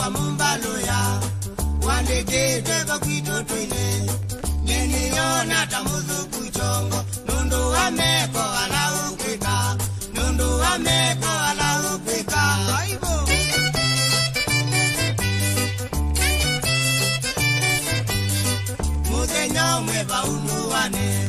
wa mumbaloya wandegede Nini yona tamuzu kuchongo nundu wameko alaukwika nundu wameko alaukwika muzenyomwe vaunduwane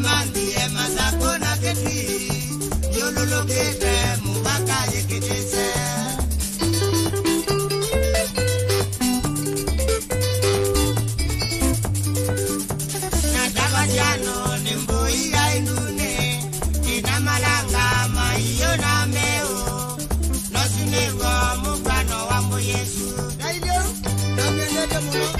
inamimandie masako na keti maiyo na meo nosinirwo mukwano wa mu yesu muci